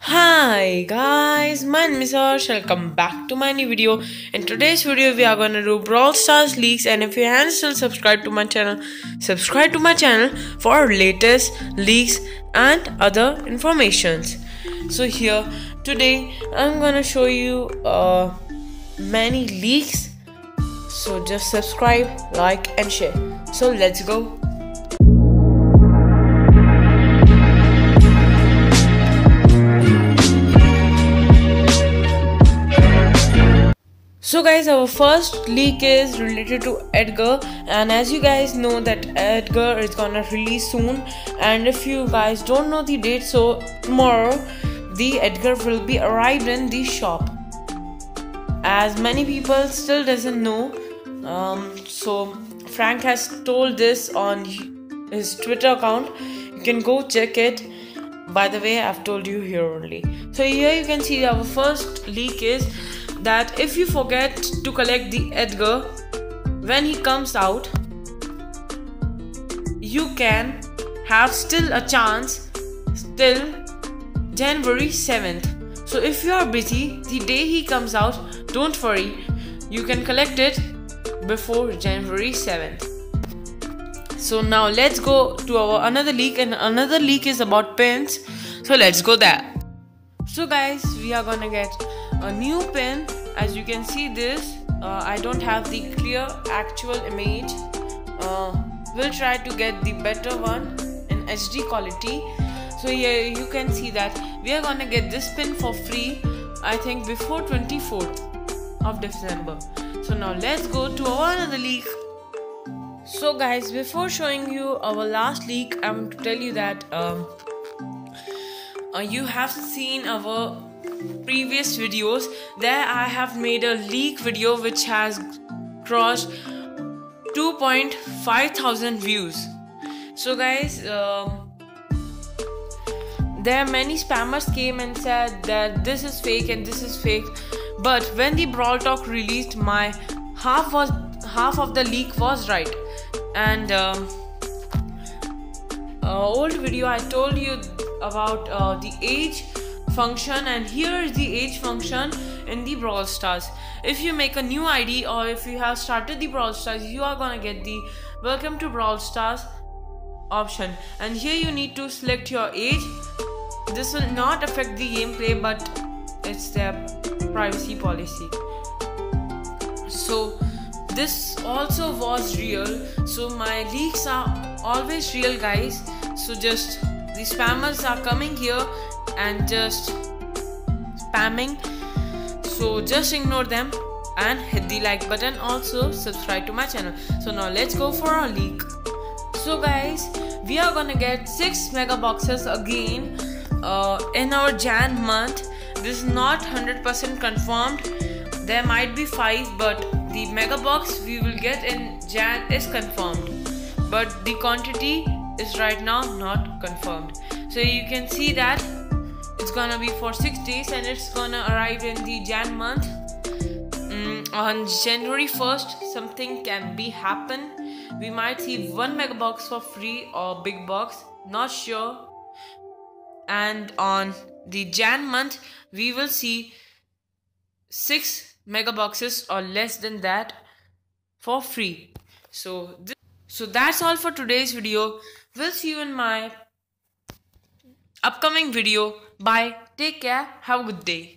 Hi guys, my name is Harsh. Welcome back to my new video. In today's video, we are gonna do Brawl Stars leaks. And if you haven't still subscribed to my channel, subscribe to my channel for latest leaks and other informations. So here today, I'm gonna show you uh, many leaks. So just subscribe, like, and share. So let's go. So guys, our first leak is related to Edgar. And as you guys know that Edgar is gonna release soon. And if you guys don't know the date so tomorrow the Edgar will be arrived in the shop. As many people still doesn't know um, so Frank has told this on his Twitter account. You can go check it. By the way I've told you here only. So here you can see our first leak is that if you forget to collect the Edgar when he comes out, you can have still a chance till January 7th. So if you are busy the day he comes out, don't worry, you can collect it before January 7th. So now let's go to our another leak and another leak is about pins. So let's go there. So guys, we are gonna get a new pen. As you can see this uh, I don't have the clear actual image. Uh, we'll try to get the better one in HD quality. So here you can see that we are gonna get this pin for free I think before 24th of December. So now let's go to our another leak. So guys before showing you our last leak I'm to tell you that um, uh, you have seen our previous videos. There I have made a leak video which has crossed 2.5 thousand views. So guys um, there many spammers came and said that this is fake and this is fake. But when the brawl talk released my half was half of the leak was right. And um, uh, old video I told you about uh, the age function and here is the age function in the Brawl Stars. If you make a new ID or if you have started the Brawl Stars, you are gonna get the Welcome to Brawl Stars option and here you need to select your age. This will not affect the gameplay but it's their privacy policy. So this also was real so my leaks are always real guys so just the spammers are coming here and just spamming. So just ignore them and hit the like button also. Subscribe to my channel. So now let's go for our leak. So guys we are gonna get 6 mega boxes again uh, in our jan month. This is not 100% confirmed. There might be 5 but the mega box we will get in jan is confirmed. But the quantity is right now not confirmed. So you can see that it's gonna be for six days and it's gonna arrive in the jan month. Mm, on january 1st something can be happen. We might see one mega box for free or big box not sure. And on the jan month we will see six mega boxes or less than that for free. So so that's all for today's video we'll see you in my upcoming video Bye. Take care. Have a good day.